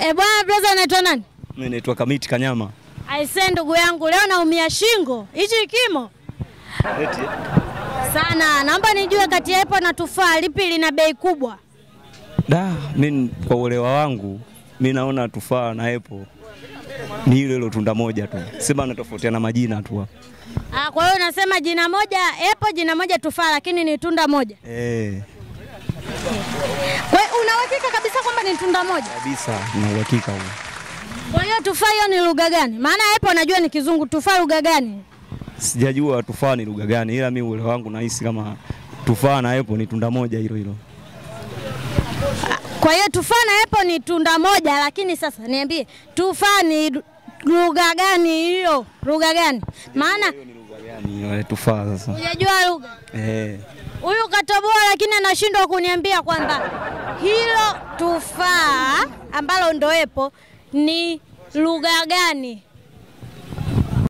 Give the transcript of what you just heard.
E bwana brother, unaitwa nani? Mimi naitwa Kamiti Kanyama. Aisee, ndugu yangu, leo naumia shingo. Hichi kimo Eti sana. Naomba nijue kati ya epo na tufaa lipi lina bei kubwa? da, mimi kwa uelewa wangu mi naona tufaa na epo ni hilo hilo tunda moja tu, sema natofautiana majina tu hapo. Ah, kwa hiyo unasema jina moja epo, jina moja tufaa, lakini ni tunda moja. Eh, Kwa hiyo una uhakika kabisa kwamba ni tunda moja? kabisa na uhakika huo. Kwa hiyo tufaa hiyo ni lugha gani? Maana hapo najua ni Kizungu, tufaa lugha gani? Sijajua tufaa ni lugha gani, ila mimi uelewa wangu nahisi kama tufaa na hapo ni tunda moja hilo hilo. Kwa hiyo tufaa na hapo ni tunda moja, lakini sasa niambie tufaa ni lugha gani hiyo? Lugha gani? Maana Hiyo ni lugha gani hiyo tufaa sasa? Unajua lugha. Eh, Huyu katoboa, lakini anashindwa kuniambia kwamba hilo tufaa ambalo ndoepo ni lugha gani?